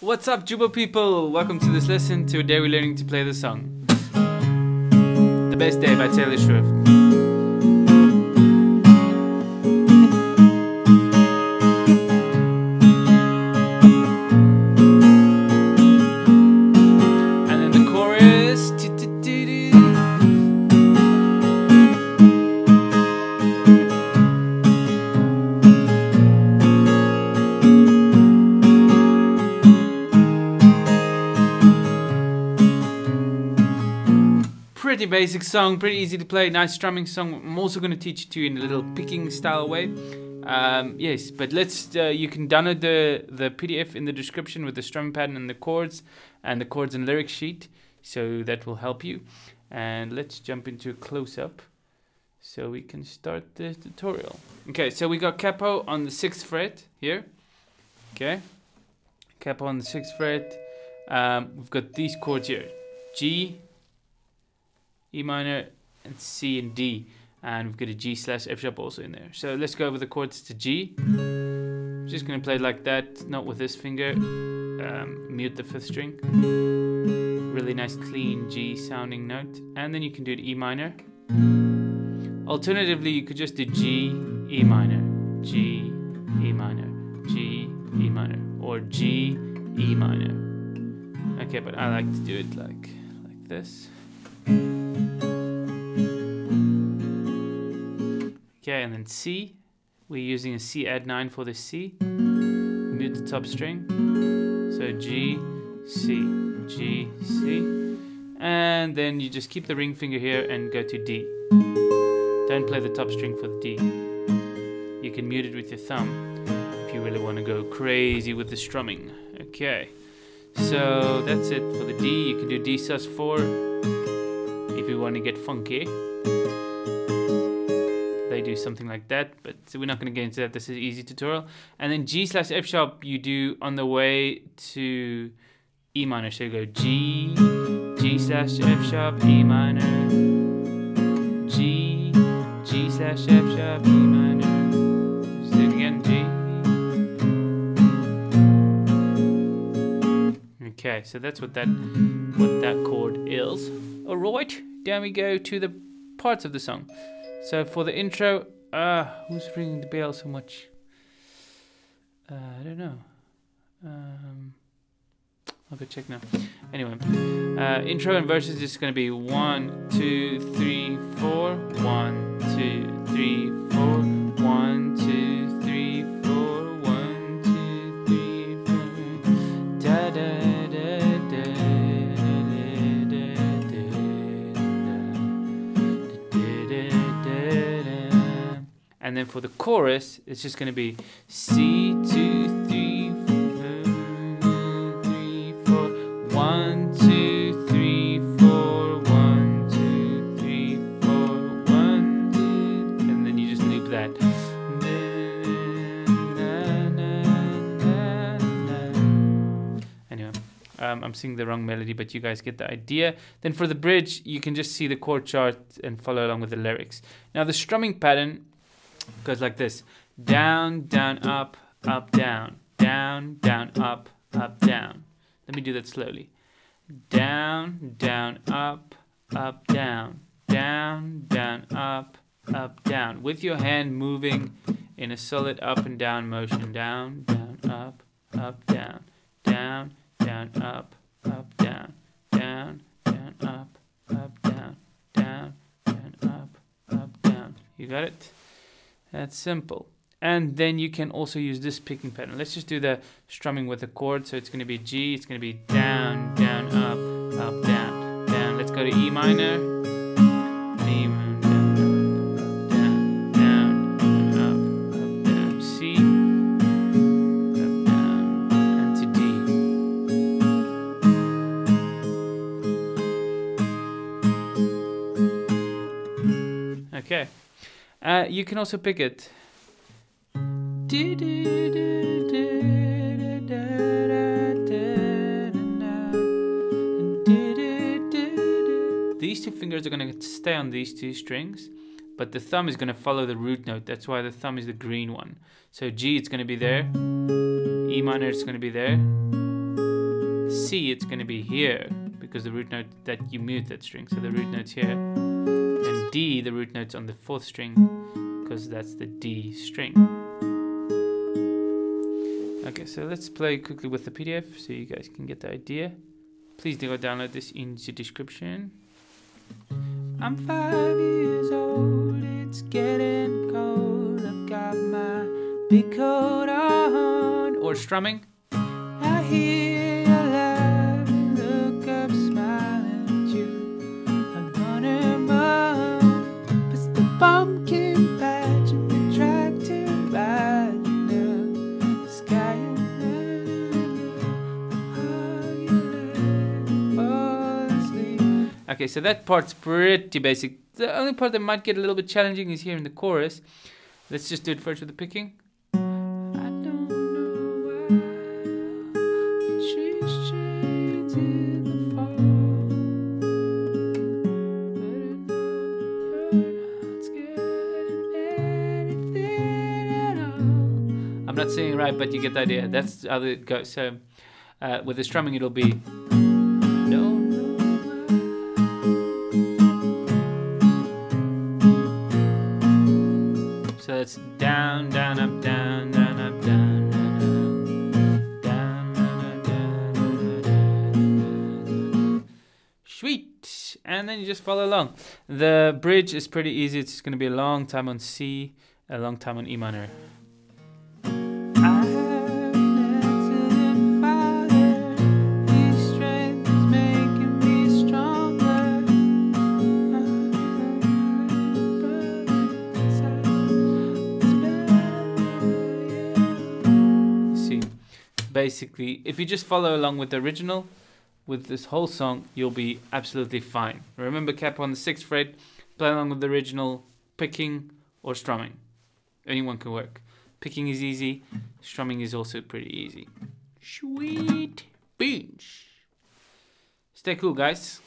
What's up, Jooba people? Welcome to this lesson. Today we're learning to play the song The Best Day by Taylor Swift. Pretty basic song, pretty easy to play, nice strumming song. I'm also going to teach it to you in a little picking style way. Um, yes, but let's. Uh, you can download the the PDF in the description with the strumming pattern and the chords, and the chords and lyric sheet, so that will help you. And let's jump into a close up, so we can start the tutorial. Okay, so we got capo on the sixth fret here. Okay, capo on the sixth fret. Um, we've got these chords here: G, E minor, and C and D and we've got a G slash F sharp also in there. So let's go over the chords to G. Just gonna play like that, not with this finger. Um, mute the fifth string. Really nice clean G sounding note. And then you can do it E minor. Alternatively, you could just do G, E minor, G, E minor, G, E minor, or G, E minor. Okay, but I like to do it like like this. Okay, and then C, we're using a C add 9 for the C. Mute the top string. So G, C, G, C. And then you just keep the ring finger here and go to D. Don't play the top string for the D. You can mute it with your thumb if you really want to go crazy with the strumming. Okay, so that's it for the D. You can do D sus 4 if you want to get funky do something like that but we're not going to get into that. This is easy tutorial. And then g slash f sharp you do on the way to e minor. So you go g g slash f sharp e minor. G g slash f sharp e minor. Let's do it again g. Okay so that's what that what that chord is. All right then we go to the parts of the song so for the intro, uh, who's ringing the bell so much? Uh, I don't know. Um, I'll go check now. Anyway, uh, intro and verses is going to be one, two, three, four, one, two, three, four, then for the chorus, it's just going to be C two three four, three four one two three four one two three four one two, and then you just loop that. Anyway, um, I'm singing the wrong melody, but you guys get the idea. Then for the bridge, you can just see the chord chart and follow along with the lyrics. Now the strumming pattern goes like this down, down, up, up, down, down, down, up, up, down. Let me do that slowly. Down, down, up, up, down, down, down, up, up, down. With your hand moving in a solid up and down motion. Down, down, up, up, down, down, down, up, up, down, down, down, up, up, down, down, down, up, up, down. You got it? That's simple. And then you can also use this picking pattern. Let's just do the strumming with the chord. So it's going to be G, it's going to be down, down, up, up, down, down. Let's go to E minor. E down, down, down, up, up, down. C, up, down, and to D. Okay. Uh, you can also pick it. These two fingers are going to stay on these two strings, but the thumb is going to follow the root note. That's why the thumb is the green one. So G, it's going to be there. E minor, it's going to be there. C, it's going to be here because the root note that you mute that string. So the root note's here. D, the root note's on the fourth string because that's the D string. Okay, so let's play quickly with the PDF so you guys can get the idea. Please do go download this in the description. I'm five years old, it's getting cold. I've got my big coat on. Or strumming. I hear Okay, so that part's pretty basic. The only part that might get a little bit challenging is here in the chorus. Let's just do it first with the picking. I don't know why the trees change in the fall. But I know you're not scared of anything at all. I'm not saying it right, but you get the idea. That's how it goes. So uh, with the strumming, it'll be. Down, up, down, down, up, down. Sweet. And then you just follow along. The bridge is pretty easy. It's going to be a long time on C, a long time on E minor. Basically, if you just follow along with the original, with this whole song, you'll be absolutely fine. Remember, cap on the sixth fret, play along with the original, picking or strumming. Anyone can work. Picking is easy, strumming is also pretty easy. Sweet beans. Stay cool, guys.